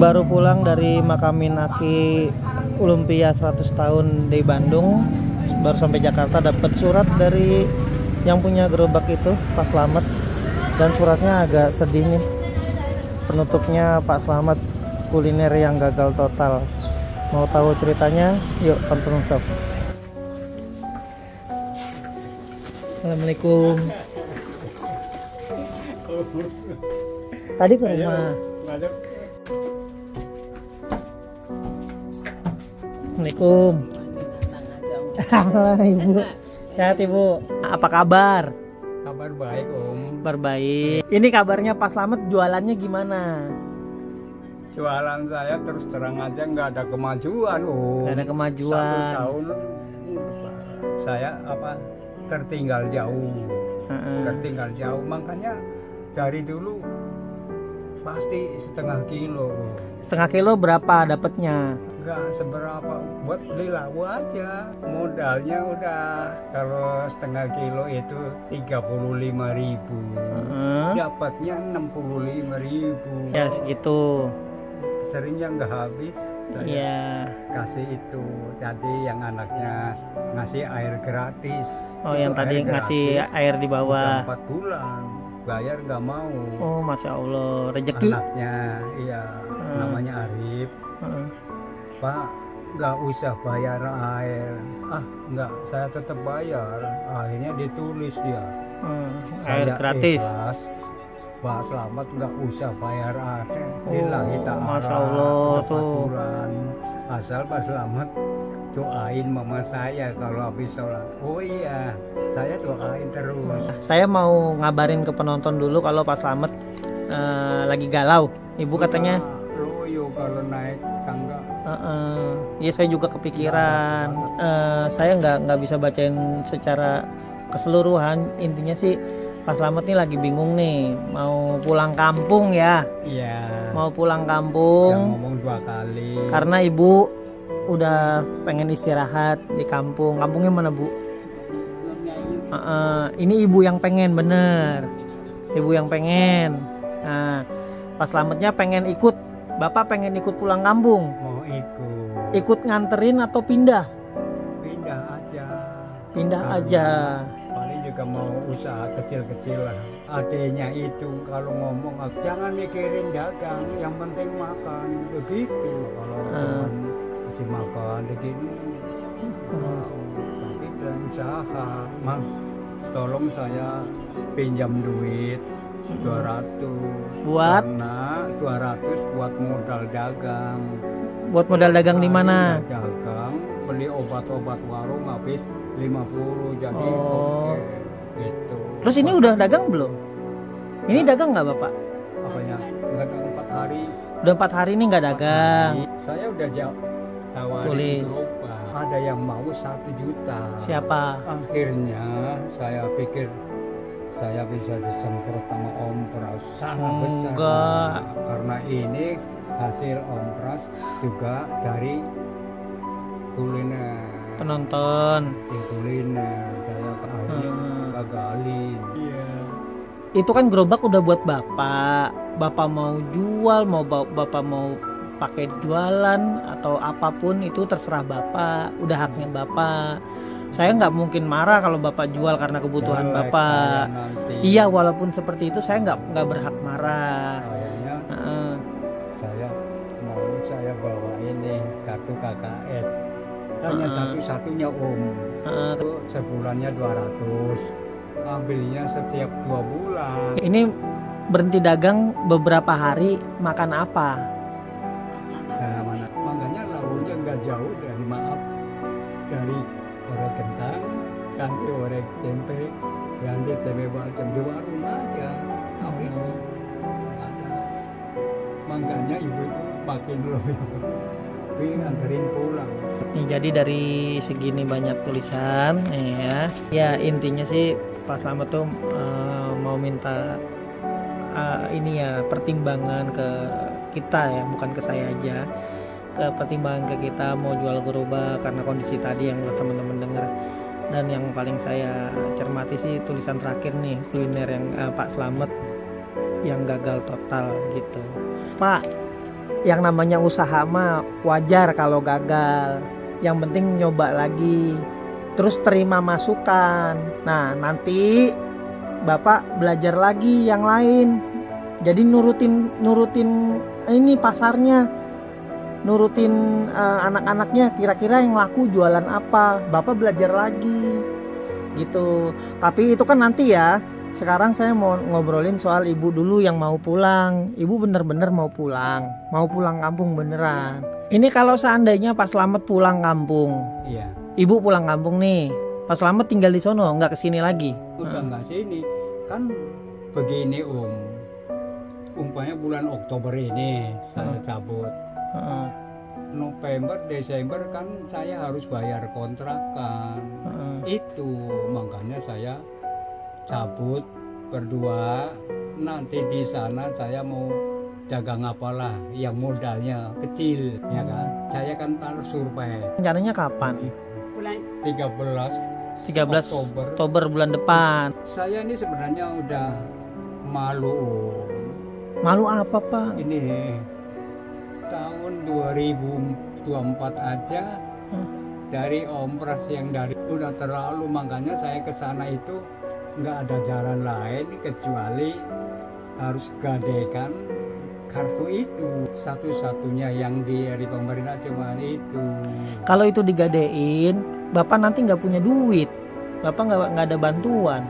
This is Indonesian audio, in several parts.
baru pulang dari makamin Aki Olympia 100 tahun di Bandung baru sampai Jakarta dapat surat dari yang punya gerobak itu Pak Slamet. Dan suratnya agak sedih nih. Penutupnya Pak Slamet kuliner yang gagal total. Mau tahu ceritanya? Yuk tonton sob Assalamualaikum. Tadi ke rumah Assalamualaikum Halo ibu Sehat ibu Apa kabar? Kabar baik om. Kabar baik Ini kabarnya Pak Slamet jualannya gimana? Jualan saya terus terang aja nggak ada kemajuan om. Nggak ada kemajuan. Satu tahun saya apa tertinggal jauh. Heeh. Tertinggal jauh makanya dari dulu pasti setengah kilo. Setengah kilo berapa dapatnya? Nggak seberapa buat beli lauk aja. Modalnya udah kalau setengah kilo itu 35.000 ribu. Heeh. Dapatnya 65.000 ribu. Ya segitu seringnya nggak habis saya Iya kasih itu tadi yang anaknya ngasih air gratis Oh Itu yang tadi ngasih air di bawah empat bulan bayar nggak mau Oh Masya Allah Rezeki anaknya iya Hmm. namanya Arif Heeh. Pak nggak usah bayar air ah nggak saya tetap bayar akhirnya ditulis dia Heeh. Air Saya gratis ikhlas, Pak Selamat nggak usah bayar air. Oh, Lillahi ta'ala, Masya Allah, tuh. aturan. Asal Pak Selamat doain mama saya kalau habis sholat. Oh iya, saya doain terus. Saya mau ngabarin ke penonton dulu kalau Pak Slamet eh, lagi galau Ibu katanya Pak, loyo kalau naik tangga. Heeh. Iya saya juga kepikiran. Eh, saya nggak nggak bisa bacain secara keseluruhan. Intinya sih Pak Slamet nih lagi bingung nih mau pulang kampung ya. Iya. Mau pulang kampung ngomong dua kali. karena ibu udah pengen istirahat di kampung. Kampungnya mana bu? Heeh, ini ibu yang pengen bener. Ibu yang pengen. Nah, Pak Slametnya pengen ikut. Bapak pengen ikut pulang kampung. mau ikut. Ikut nganterin atau pindah? Pindah aja. Pindah Karena aja. Paling juga mau usaha kecil-kecil lah. Adanya itu kalau ngomong "Ah, jangan mikirin dagang, yang penting makan. Begitu. Kalau Hmm. Teman kasih makan begini, wow, tapi dan usaha. Mas, tolong saya pinjam duit 200 Buat? karena 200 buat modal dagang Buat modal dagang di mana? Dagang beli obat-obat warung habis 50 jadi Oh. oke gitu Terus ini udah dagang belum? Ini dagang nggak bapak? apanya enggak empat hari Udah empat hari ini nggak dagang. Hari. saya udah jawab tawarin Tulis. gerobak. ada yang mau satu juta Siapa? akhirnya saya pikir saya bisa disemprot sama ompras sangat besar Enggak. karena ini hasil ompras juga dari kuliner Penonton. di kuliner saya ke akhirnya Hmm. gagalin iya Itu kan gerobak udah buat bapak. Bapak mau jual, mau ba- bapak mau pakai jualan atau apa pun itu terserah bapak. Udah haknya bapak. Saya nggak mungkin marah kalau bapak jual karena kebutuhan Jelek bapak. saya nanti. Iya, walaupun seperti itu saya nggak nggak berhak marah. akhirnya Heeh. saya mau saya bawa ini kartu KKS hanya Ah. satu-satunya om Heeh. itu sebulannya 200 ambilnya setiap dua bulan Ini berhenti dagang beberapa hari makan apa? Jauh dari maaf dari orek kentang ganti orek tempe ganti tempe bacem di warung aja habis ada makanya ibu itu makin loyo tapi nganterin pulang Nih, jadi dari segini banyak tulisan ya. Ya intinya sih Pak Slamet tuh eh, mau minta eh, ini ya pertimbangan ke kita ya, bukan ke saya aja. Ke pertimbangan ke kita mau jual gerobak karena kondisi tadi yang teman-teman dengar. Dan yang paling saya cermati sih tulisan terakhir nih kuliner yang eh, Pak Slamet yang gagal total gitu. Pak, yang namanya usaha mah wajar kalau gagal yang penting nyoba lagi terus terima masukan nah nanti bapak belajar lagi yang lain jadi nurutin nurutin ini pasarnya nurutin uh, anak-anaknya kira-kira yang laku jualan apa bapak belajar lagi gitu. Tapi itu kan nanti ya sekarang saya mau ngobrolin soal ibu dulu yang mau pulang. Ibu bener-bener mau pulang mau pulang kampung beneran. Ini kalau seandainya pas selamat pulang kampung iya. ibu pulang kampung nih pas selamat tinggal di sono nggak ke sini lagi? Udah nggak sini kan begini om. Umpamanya bulan Oktober ini saya Hmm. cabut Heeh, November Desember kan saya harus bayar kontrakan heeh. itu makanya saya cabut berdua. Nanti di sana saya mau dagang apalah yang modalnya kecil ya kan? Saya kan taruh survei. Rencananya kapan? Bulan 13 13 Oktober. Oktober bulan depan. Saya ini sebenarnya udah malu malu apa pak? Ini tahun 2024 aja Hmm. dari ompras yang dari udah terlalu makanya saya ke sana itu nggak ada jalan lain kecuali harus gadekan kartu itu satu-satunya yang di- dari pemerintah cuma itu kalau itu digadein bapak nanti nggak punya duit bapak nggak nggak ada bantuan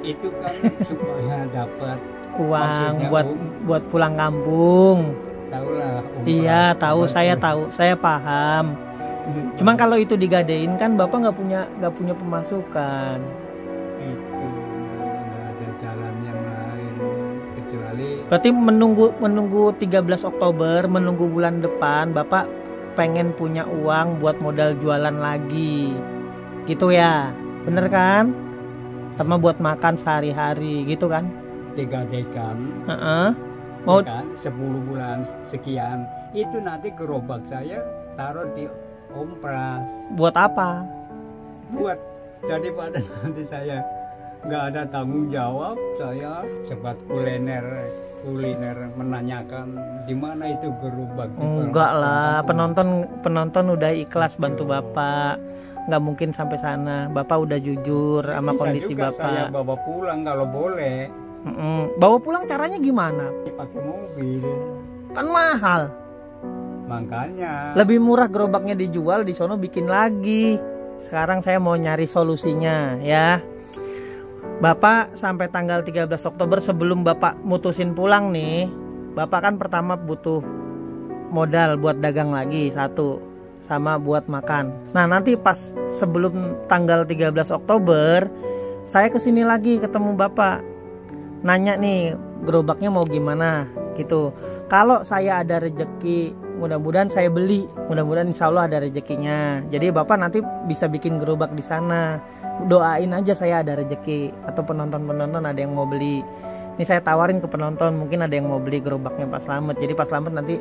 itu kan supaya dapat uang buat Om? buat pulang kampung tahulah iya ompras, tahu bantu. saya tahu saya paham. Cuman kalau itu digadein kan bapak nggak punya nggak punya pemasukan. Itu nggak ada jalan yang lain kecuali berarti menunggu menunggu 13 Oktober menunggu bulan depan bapak pengen punya uang buat modal jualan lagi. Gitu ya bener kan? Sama buat makan sehari-hari gitu kan? Digadekan. Heeh. mau ya kan? 10 bulan sekian. Itu nanti gerobak saya taruh di ompras. Buat apa? Buat daripada nanti saya nggak ada tanggung jawab saya sempat kuliner kuliner menanyakan di mana itu gerobak enggak lah penonton penonton udah ikhlas bantu bapak. Nggak mungkin sampai sana. Bapak udah jujur sama Bisa kondisi juga saya bapak. bawa pulang kalau boleh Mm-mm. bawa pulang caranya gimana? Pakai mobil. Kan mahal. Makanya. Lebih murah gerobaknya dijual di sono bikin lagi. Sekarang saya mau nyari solusinya ya. Bapak sampai tanggal 13 Oktober sebelum Bapak mutusin pulang nih Bapak kan pertama butuh modal buat dagang lagi satu sama buat makan. Nah nanti pas sebelum tanggal 13 Oktober saya ke sini lagi ketemu Bapak nanya nih gerobaknya mau gimana gitu. Kalau saya ada rejeki mudah-mudahan saya beli. Mudah-mudahan insya Allah ada rezekinya jadi bapak nanti bisa bikin gerobak di sana. Doain aja saya ada rejeki atau penonton-penonton ada yang mau beli. Ini saya tawarin ke penonton mungkin ada yang mau beli gerobaknya Pak Slamet. Jadi Pak Slamet nanti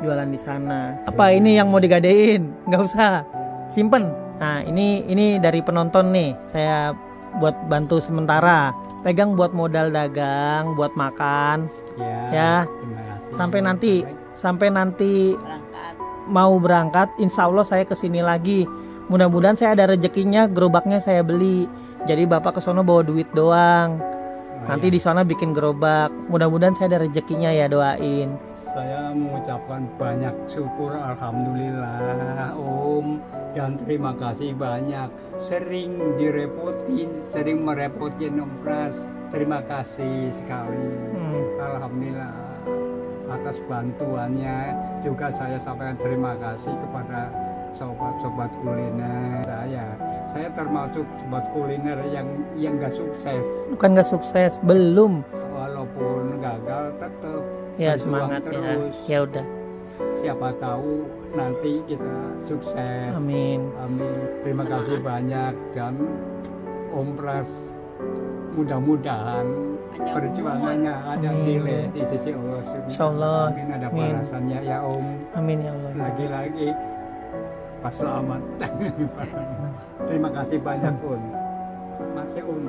jualan di sana. Apa ini yang mau digadein? Nggak usah simpen. Nah ini ini dari penonton nih. Saya buat bantu sementara. Pegang buat modal dagang buat makan. Ya, Ya. terima kasih. sampai nanti sampai nanti berangkat. mau berangkat insya Allah saya ke sini lagi. Mudah-mudahan saya ada rezekinya gerobaknya saya beli. Jadi bapak ke sono bawa duit doang. Oh, nanti iya. di sana bikin gerobak. Mudah-mudahan saya ada rezekinya ya doain Saya mengucapkan banyak syukur Alhamdulillah. Om Dan terima kasih banyak. Sering direpotin Sering merepotin Om Pras. Terima kasih sekali. Hmm. Alhamdulillah. Atas bantuannya Juga saya sampaikan terima kasih kepada Sobat-sobat kuliner saya. Saya termasuk sobat kuliner yang yang gak sukses. Bukan gak sukses belum. Walaupun gagal tetap ya Berjuang semangat ya terus. ya udah siapa tahu nanti kita sukses. amin Amin. Terima kasih banyak dan Om Pras mudah-mudahan perjuangannya ada Amin. nilai di sisi Allah. Insya Allah. Mungkin ada Amin. balasannya ya Om. amin ya Allah Lagi-lagi pas selamat. Terima kasih banyak Om. Masih Om.